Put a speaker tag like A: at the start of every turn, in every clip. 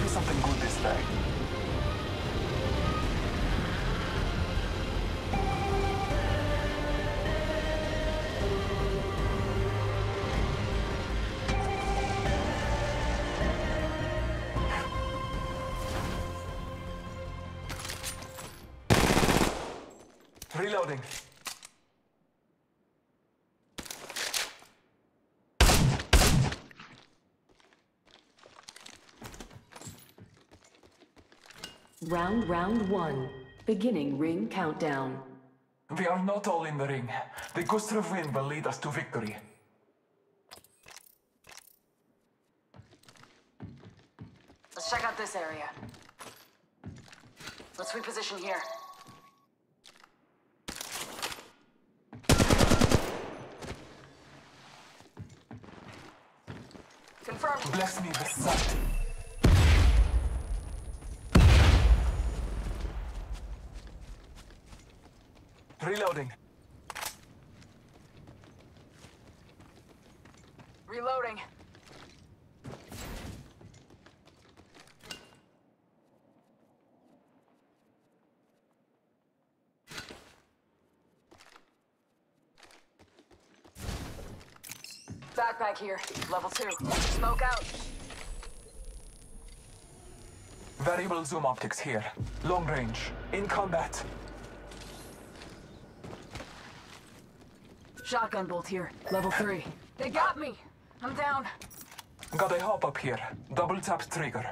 A: Be something good this way.
B: Round, round one. Beginning ring countdown.
A: We are not all in the ring. The gust of wind will lead us to victory.
B: Let's check out this area. Let's reposition here. Confirmed.
A: Bless me with sight. Reloading.
B: Reloading. Backpack here. Level two. Smoke out.
A: Variable zoom optics here. Long range. In combat.
B: Shotgun bolt here. Level three. They got me. I'm down.
A: Got a hop up here. Double tap trigger.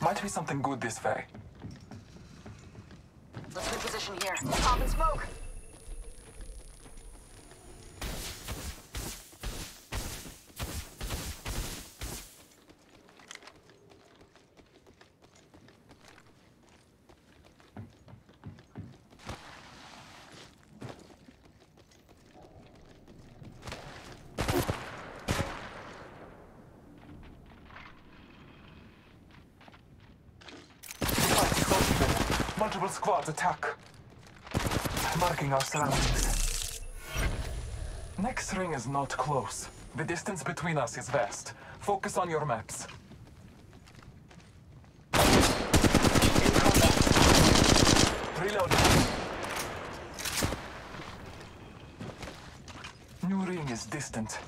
A: Might be something good this way.
B: Let's reposition here. Pop and smoke.
A: Multiple squads attack. Marking our surroundings. Next ring is not close. The distance between us is vast. Focus on your maps. Reload. New ring is distant.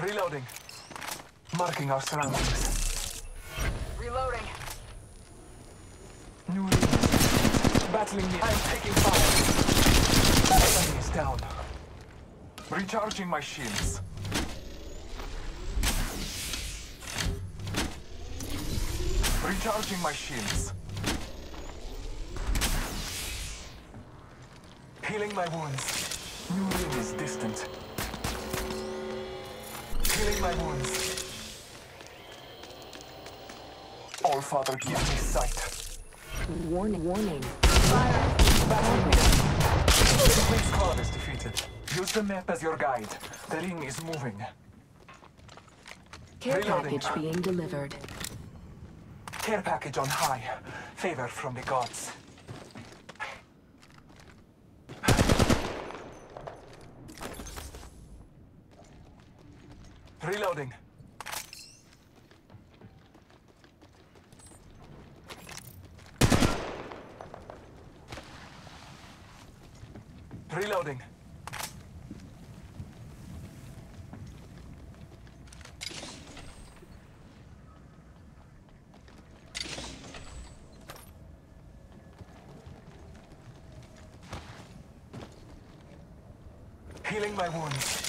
A: Reloading. Marking our surroundings.
B: Reloading.
A: New. Battling me. I'm taking fire. Enemy is down. Recharging my shields. Recharging my shields. Healing my wounds. New ring is distant. Healing my wounds. All Father, give me sight.
B: Warning, warning.
A: Battle me. The Squad is defeated. Use the map as your guide. The ring is moving.
B: Care
A: Reloading.
B: package being delivered.
A: Care package on high. Favor from the gods. Reloading. Reloading. Healing my wounds.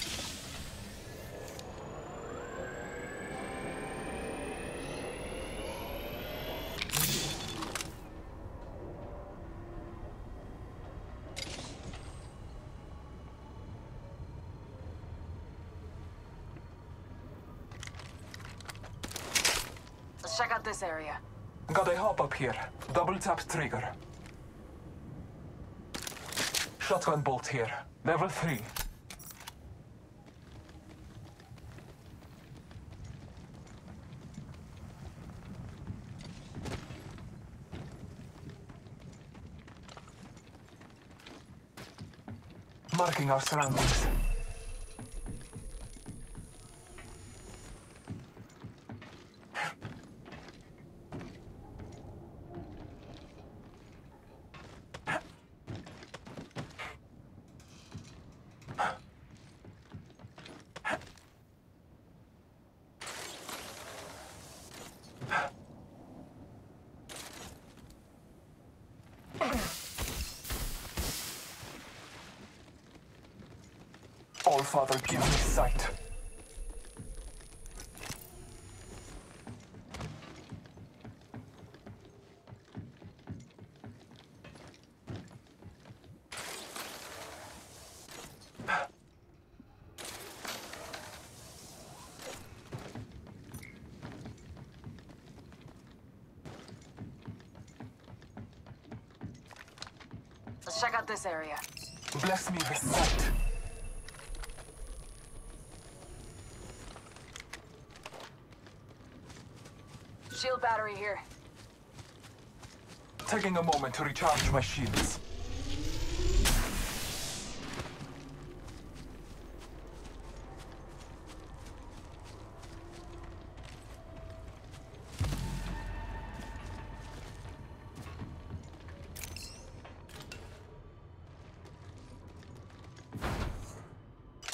B: Let's check out this area.
A: Got a hop up here. Double tap trigger. Shotgun bolt here. Level 3. Marking our surroundings. Father, give me sight.
B: Let's check out this area.
A: Bless me with sight.
B: Shield battery here.
A: Taking a moment to recharge my shields.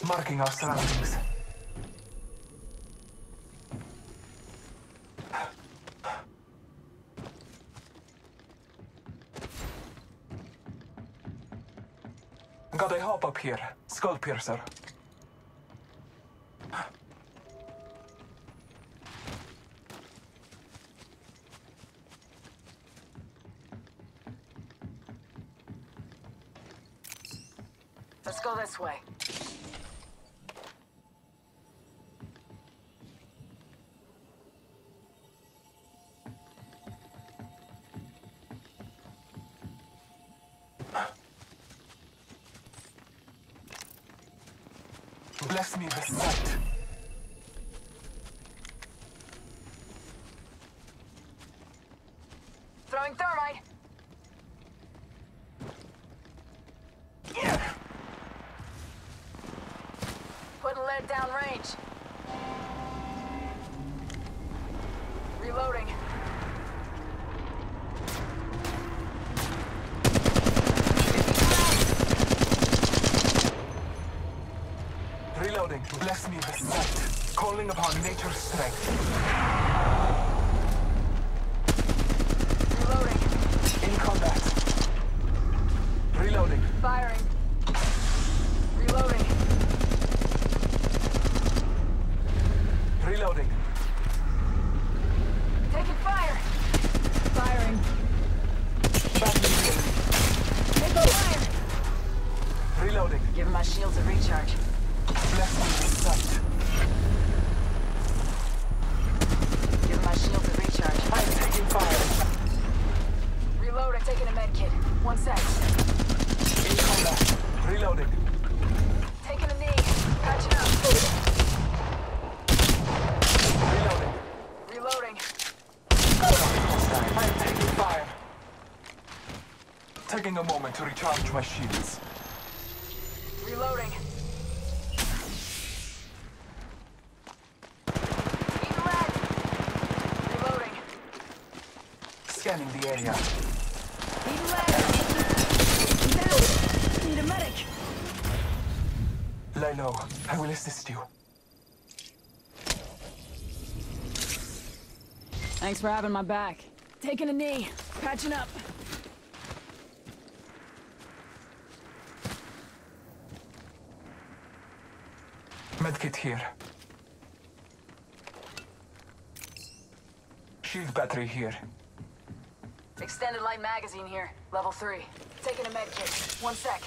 A: Marking our surroundings. Here. Skull Bless me with sight.
B: Throwing thermite. Putting lead down range. Reloading.
A: Bless me with sight. Calling upon strength.
B: Reloading.
A: In combat. Reloading.
B: Firing. Reloading.
A: Reloading.
B: Taking fire. Firing.
A: Battery healing.
B: Taking fire.
A: Reloading.
B: Giving my shields a recharge.
A: Bless me with sight.
B: Giving my shields a recharge.
A: I'm taking fire.
B: Reloading. Taking a med kit. One sec.
A: In combat. Reloading.
B: Taking a knee. Patching up.
A: Reloading.
B: Reloading.
A: I'm taking fire. Taking a moment to recharge my shields.
B: Reloading. Eating lead. Reloading.
A: Scanning the area.
B: Eating lead. Down. Need a medic.
A: Lie low. I will assist you.
B: Thanks for having my back. Taking a knee. Patching up.
A: Medkit here. Shield battery here.
B: Extended light magazine here. Level 3. Taking a med kit. One sec.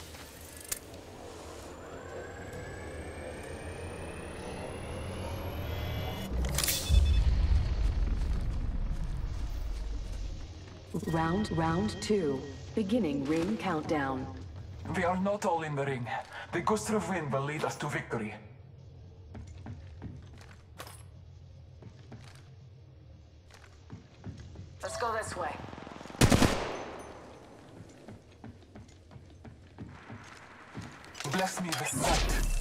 C: Round, round two. Beginning ring countdown.
A: We are not all in the ring. The gust of wind will lead us to victory.
B: Let's go this way.
A: Bless me with sight.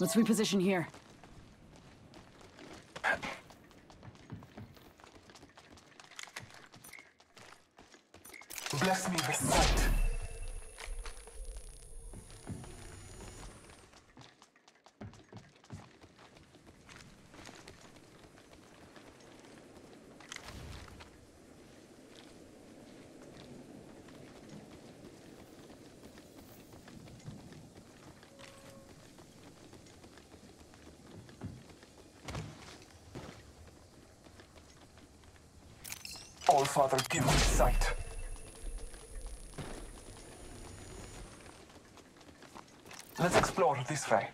B: Let's reposition here.
A: Bless me with sight. All Father, give me sight. Let's explore this way.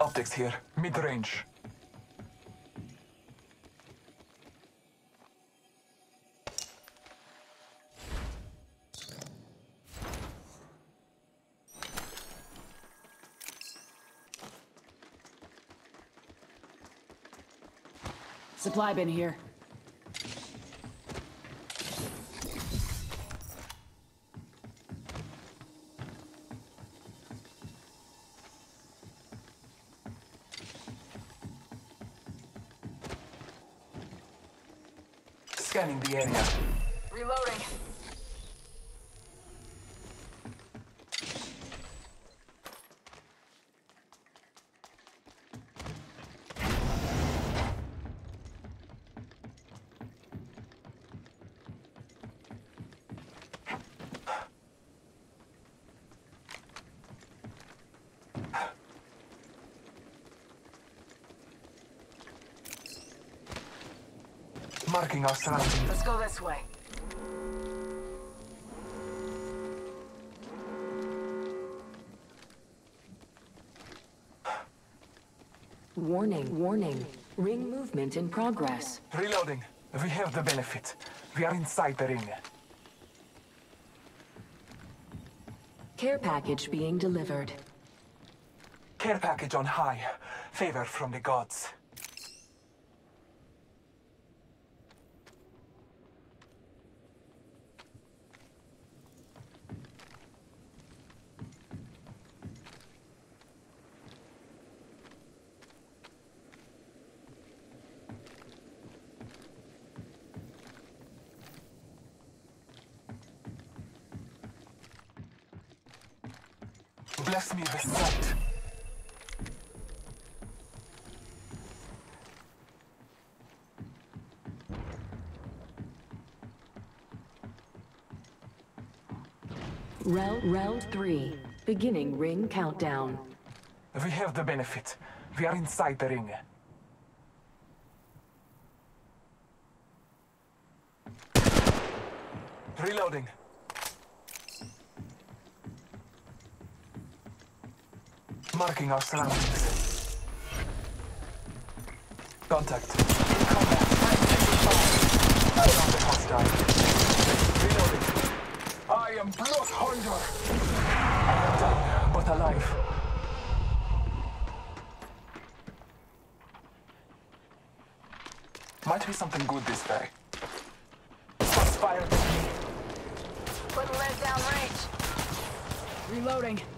A: Optics here, mid-range.
B: Supply bin here.
A: Scanning the area.
B: Reloading.
A: Marking our surroundings.
B: Let's go this way.
C: Warning, warning. Ring movement in progress.
A: Reloading. We have the benefit. We are inside the ring.
C: Care package being delivered.
A: Care package on high. Favor from the gods. Bless me with sight.
C: Round, round three. Beginning ring countdown.
A: We have the benefit. We are inside the ring. Reloading. Marking our surroundings. Contact. A hostile. I am blood Hunter. I am done, but alive. Might be something good this way. Shots fired.
B: Putting lead down range. Reloading.